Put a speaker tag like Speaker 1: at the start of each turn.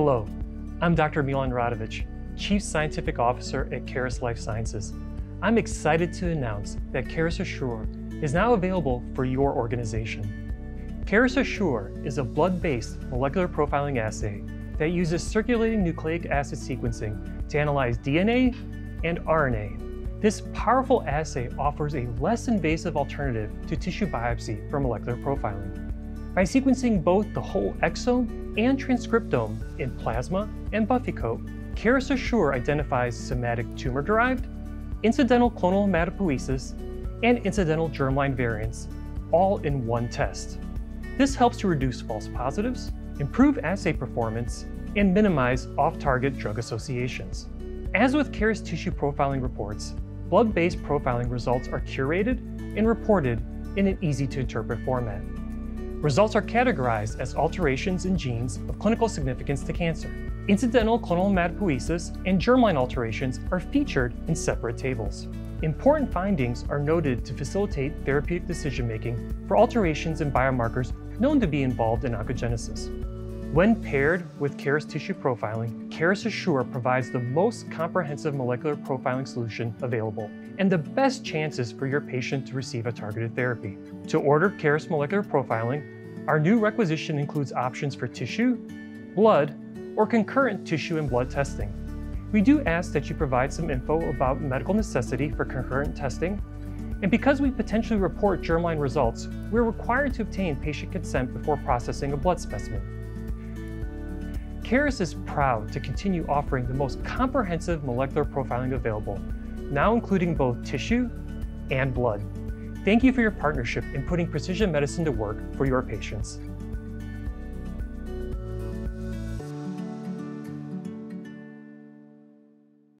Speaker 1: Hello, I'm Dr. Milan Radovich, Chief Scientific Officer at Caris Life Sciences. I'm excited to announce that Caris Assure is now available for your organization. Caris Assure is a blood-based molecular profiling assay that uses circulating nucleic acid sequencing to analyze DNA and RNA this powerful assay offers a less invasive alternative to tissue biopsy for molecular profiling. By sequencing both the whole exome and transcriptome in plasma and buffy coat, Caris Assure identifies somatic tumor-derived, incidental clonal hematopoiesis, and incidental germline variants, all in one test. This helps to reduce false positives, improve assay performance, and minimize off-target drug associations. As with Caris tissue profiling reports, blood-based profiling results are curated and reported in an easy-to-interpret format. Results are categorized as alterations in genes of clinical significance to cancer. Incidental clonal hematopoiesis and germline alterations are featured in separate tables. Important findings are noted to facilitate therapeutic decision-making for alterations in biomarkers known to be involved in oncogenesis. When paired with Caris tissue profiling, Caris Assure provides the most comprehensive molecular profiling solution available and the best chances for your patient to receive a targeted therapy. To order Caris molecular profiling, our new requisition includes options for tissue, blood, or concurrent tissue and blood testing. We do ask that you provide some info about medical necessity for concurrent testing, and because we potentially report germline results, we're required to obtain patient consent before processing a blood specimen. Caris is proud to continue offering the most comprehensive molecular profiling available, now including both tissue and blood. Thank you for your partnership in putting precision medicine to work for your patients.